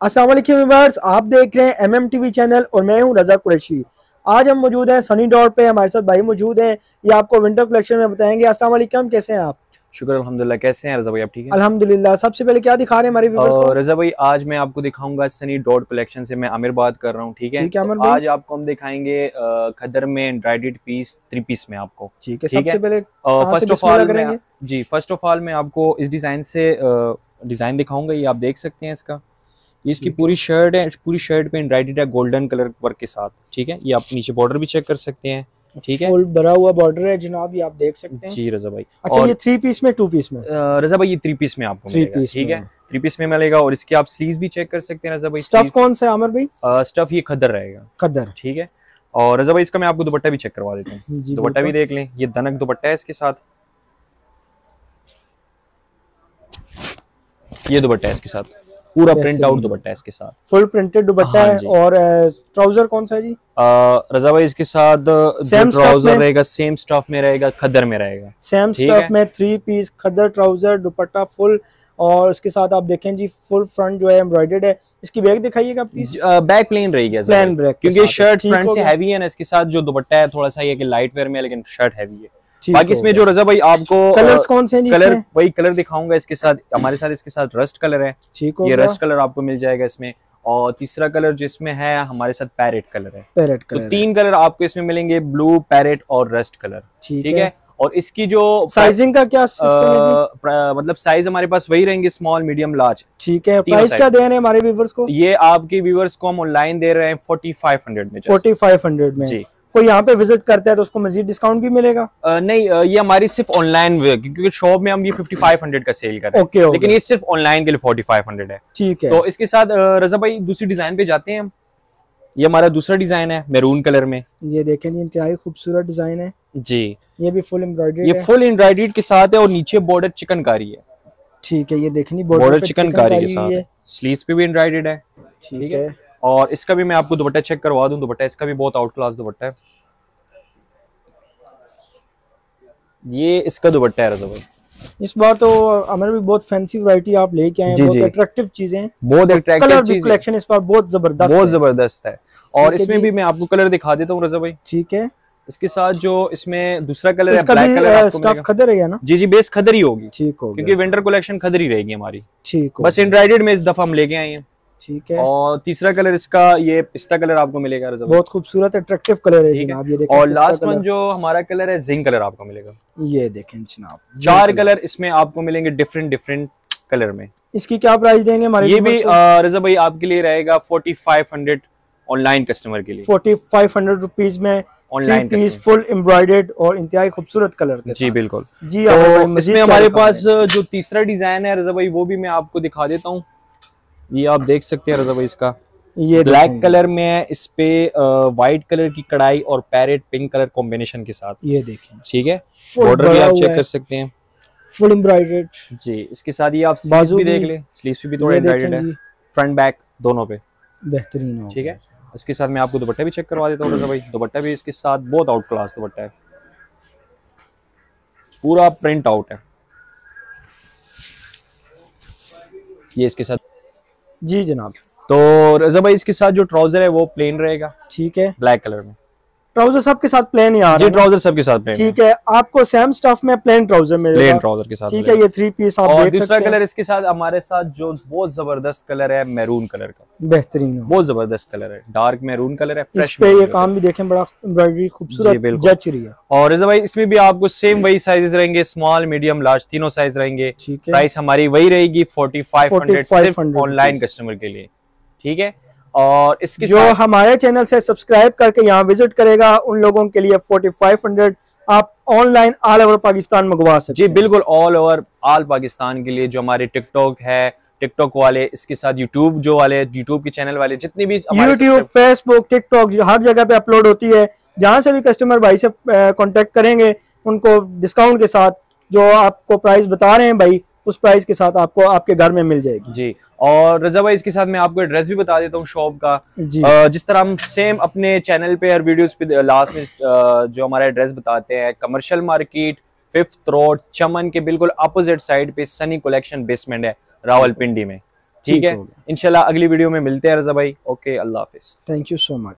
अस्सलाम व्यूअर्स आप देख रहे हैं एमएम टीवी चैनल और मैं हूँ रजा कुरैशी। आज हम मौजूद हैं सनी डॉट पे हमारे साथ भाई मौजूद हैं। ये आपको विंटर कलेक्शन में बताएँगे। अस्सलाम वालेकुम कैसे हैं आप? शुक्र अल्हम्दुलिल्लाह कैसे हैं? रजा भाई आप ठीक हैं? अल्हम्दुलिल्लाह सबसे पहले क्या दिखा रहे हैं हमारे व्यूअर्स को? रजा भाई आज मैं आपको दिखाऊँगा सनी डॉट कलेक्शन से। मैं आमिर बात कर रहा हूँ ठीक है? ठीक है, आमिर तो। आज आपको हम दिखाएँगे खदर में एम्ब्रॉयडेड पीस थ्री पीस में आपको। ठीक है सबसे पहले फ़र्स्ट ऑफ़ ऑल करेंगे? जी फ़र्स्ट ऑफ़ ऑल मैं आपको इस डिज़ाइन से डिज़ाइन दिखाऊँगा। ये आप देख सकते हैं इसका। इसकी पूरी शर्ट है पूरी शर्ट पे एम्ब्रॉयडेड है गोल्डन कलर वर्क के साथ ठीक है? ये आप नीचे बॉर्डर भी चेक कर सकते हैं ठीक है? फुल भरा हुआ बॉर्डर है जनाब ये आप देख सकते हैं। जी रजा भाई। अच्छा और- ये थ्री पीस में टू पीस में? रजा भाई ये थ्री पीस में आपको थ्री पीस ठीक है? थ्री पीस में मिलेगा और इसके आप स्लीव्स भी चेक कर सकते हैं रजा भाई स्टफ़ कौन सा है आमिर भाई? स्टफ़ ये खदर रहेगा कदर ठीक है? और रजा भाई इसका मैं आपको दुपट्टा भी चेक करवा देता हूँ। दुपट्टा भी देख लें ये दनक दुपट्टा है इसके साथ। ये दुपट्टा है इसके साथ। पूरा प्रिंट आउट दुपट्टा है इसके साथ। फुल प्रिंटेड दुपट्टा हाँ है और ट्राउज़र कौन सा है जी? रजा भाई इसके साथ stuff ट्राउज़र में? रहेगा सेम स्टफ़ में रहेगा खदर में रहेगा। सेम स्टफ़ में थ्री पीस खदर ट्राउज़र दुपट्टा फुल और उसके साथ आप देखें जी फुल फ्रंट जो है एम्ब्रॉइडेड है। इसकी बैग दिखाइएगा प्लीज़ बैक प्लेन रहेगी प्लान ब्रेक क्योंकि शर्ट फ्रंट से हैवी है ना इसके साथ जो दुपट्टा है थोड़ा सा ये कि लाइट वेयर में है, लेकिन शर्ट हैवी है। बाकी इसमें जो रजा भाई आपको कलर्स कौन से हैं कलर वही कलर दिखाऊँगा इसके साथ हमारे साथ इसके साथ रस्ट कलर है। ठीक हो ये रस्ट कलर आपको मिल जाएगा इसमें। और तीसरा कलर जिसमें है हमारे साथ पैरेट कलर है। पैरेट कलर तो तीन कलर आपको इसमें मिलेंगे ब्लू पैरेट और रस्ट कलर। ठीक है? और इसकी जो साइजिंग का क्या जी? मतलब साइज़ हमारे पास वही रहेंगे स्मॉल मीडियम लार्ज ठीक है। प्राइस क्या दे रहे हैं हमारे व्यूवर्स को? ये आपके व्यूअर्स को हम ऑनलाइन दे रहे हैं फोर्टी फाइव हंड्रेड में फोर्टी फाइव हंड्रेड में। जी। कोई यहाँ पे विज़िट करता है तो उसको मजीद डिस्काउंट भी मिलेगा? अ, नहीं अ, ये हमारी सिर्फ़ ऑनलाइन क्योंकि शॉप में हम ये फिफ्टी फाइव हंड्रेड का सेल कर रहे हैं। ओके ओके लेकिन ये सिर्फ़ ऑनलाइन के लिए फोर्टी फाइव हंड्रेड है। ठीक है। तो इसके साथ रजा भाई दूसरी डिज़ाइन पे जाते हैं हम। ये हमारा दूसरा डिज़ाइन है मैरून कलर में। ये देखें जी इंतहाई खूबसूरत डिज़ाइन है। जी। ये भी फुल एम्ब्रॉयडरी ये फुल एम्ब्रॉयडेड के साथ है और नीचे बॉर्डर चिकनकारी है। ठीक है ये देखें बॉर्डर चिकनकारी के साथ स्लीव्स पे भी एम्ब्रॉयडेड है। ठीक है। और इसका भी मैं आपको दुपट्टा चेक करवा दूँ। दुपट्टा इसका भी बहुत आउट क्लास दुपट्टा है। ये इसका दुपट्टा है रजा भाई। इस बार तो हमारे भी बहुत फैंसी वैरायटी आप लेके आए हैं बहुत अट्रैक्टिव चीज़ें बहुत अट्रैक्टिव चीज़। कलेक्शन इस बार बहुत ज़बरदस्त बहुत। ज़बरदस्त है। और इसमें भी मैं आपको कलर दिखा देता हूँ रजा भाई। ठीक है। इसके साथ जो इसमें दूसरा कलर है ब्लैक कलर स्टफ़ खदर है ना? जी जी बेस खदर ही होगी। ठीक हो क्योंकि विंटर कलेक्शन खदर ही रहेगी हमारी। ठीक हो बस एंड्रॉइडेड में इस दफ़ा हम लेके आए हैं। ठीक है। और तीसरा कलर इसका ये पिस्ता कलर आपको मिलेगा रजा बहुत खूबसूरत अट्रैक्टिव कलर है जनाब ये देखें और लास्ट वन जो हमारा कलर है जिंक कलर आपको मिलेगा। ये देखें जनाब चार कलर। इसमें आपको मिलेंगे डिफरेंट डिफरेंट कलर में। इसकी क्या प्राइस देंगे हमारे ये भी रजा भाई आपके लिए रहेगा forty five hundred online customer के लिए। फोर्टी फाइव हंड्रेड रुपीज़ में ऑनलाइन पीस फुल एम्ब्रॉयडेड और इंतहाई खूबसूरत कलर के जी बिल्कुल। जी तो इसमें हमारे पास जो तीसरा डिज़ाइन है रजा भाई वो भी मैं आपको दिखा देता हूँ। ये आप देख सकते हैं रजा भाई इसका। ये ब्लैक कलर में है इस पे व्हाइट कलर की कढ़ाई और पैरेट पिंक कलर कॉम्बिनेशन के साथ। ये देखें ठीक है? बॉर्डर भी आप चेक कर सकते हैं। फुल एम्ब्रॉयडेड जी इसके साथ ये आप स्लीव्स बाजू भी देख ले। स्लीव्स भी थोड़ा एम्ब्रॉयडर्ड है। फ्रंट बैक दोनों पे। बेहतरीन हो ठीक है? इसके साथ मैं आपको दुपट्टा भी चेक करवा देता हूँ रजा भाई। दुपट्टा भी इसके साथ बहुत आउट क्लास दुपट्टा है। पूरा प्रिंट आउट है। ये इसके साथ जी जनाब। तो रजा भाई इसके साथ जो ट्राउज़र है वो प्लेन रहेगा? ठीक है। ब्लैक कलर में। ट्राउज़र सबके साथ प्लेन ही आ जी? ट्राउज़र सबके साथ प्लेन ठीक है। आपको सेम स्टफ़ में प्लेन ट्राउज़र मिलेगा। प्लेन ट्राउज़र के साथ ठीक है ये थ्री पीस आप देख दूसरा सकते हैं। कलर इसके साथ हमारे साथ जो बहुत ज़बरदस्त कलर है मैरून कलर का। बेहतरीन हो। बहुत ज़बरदस्त कलर है। डार्क मैरून कलर है फ्रेश पे ये काम भी देखें बड़ा एम्ब्रॉयडरी खूबसूरत जच रही है। और रजा भाई इसमें भी आपको सेम वही साइजेस रहेंगे स्मॉल मीडियम लार्ज तीनों साइज़ रहेंगे। प्राइस हमारी वही रहेगी फोर्टी फाइव हंड्रेड सिर्फ़ ऑनलाइन कस्टमर के लिए। ठीक है? और इसके जो हमारे चैनल से सब्सक्राइब करके यहाँ विज़िट करेगा उन लोगों के लिए 4500 आप ऑनलाइन ऑल ओवर पाकिस्तान मंगवा सकते जी बिल्कुल ऑल ओवर ऑल पाकिस्तान के लिए जो हमारे टिकटॉक है टिकटॉक वाले इसके साथ यूट्यूब जो वाले यूट्यूब के चैनल वाले जितने भी यूट्यूब फेसबुक टिकटॉक हर जगह पे अपलोड होती है जहाँ से भी कस्टमर भाई से कॉन्टेक्ट करेंगे उनको डिस्काउंट के साथ जो आपको प्राइस बता रहे हैं भाई उस प्राइस के साथ आपको आपके घर में मिल जाएगी। जी और रजा भाई इसके साथ मैं आपको एड्रेस भी बता देता हूँ शॉप का। जी। जिस तरह हम सेम अपने चैनल पे और वीडियोस पे लास्ट में जो हमारा एड्रेस बताते हैं commercial market fifth road Chaman के बिल्कुल अपोजिट साइड पे सनी कलेक्शन बेसमेंट है रावलपिंडी में। ठीक है? इनशाला अगली वीडियो में मिलते हैं रजा भाई। ओके अल्लाह हाफिज। Thank you so much